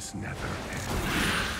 This never ends.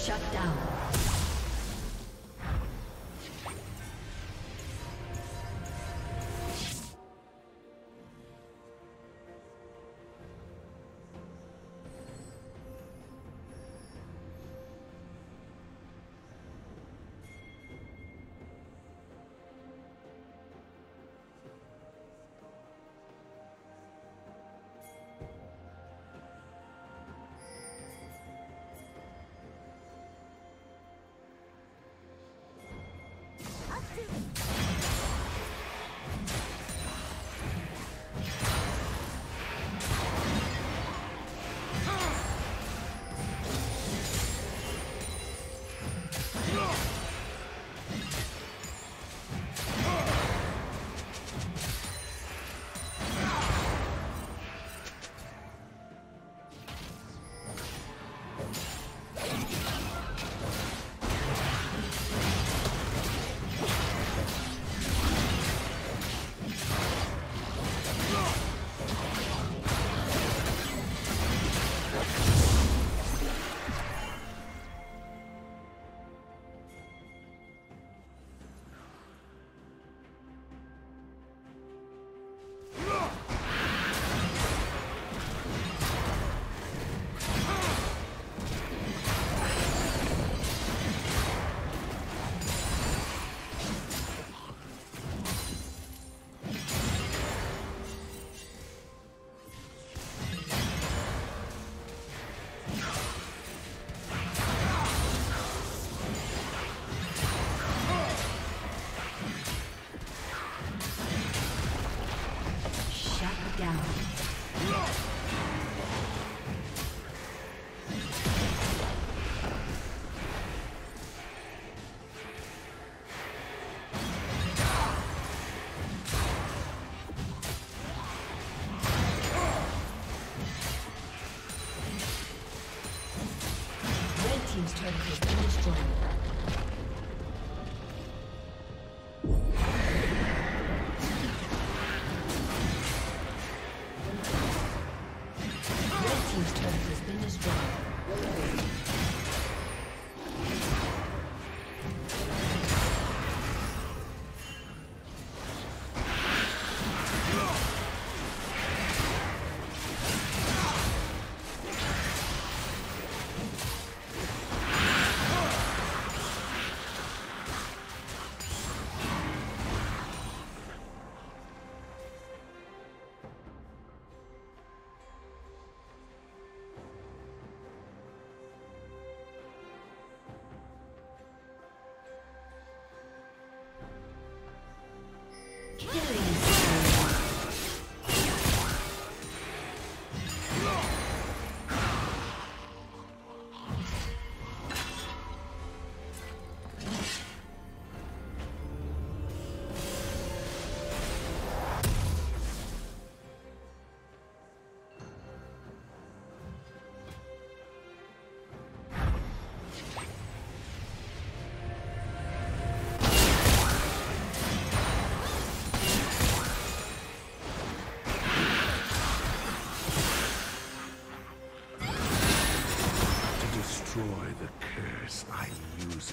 Shut down. down.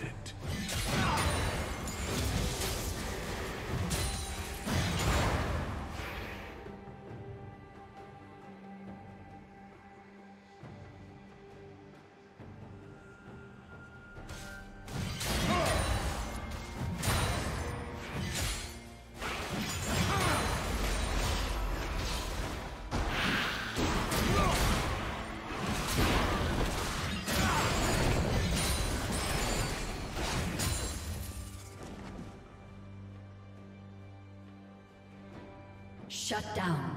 it. Shut down.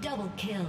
Double kill.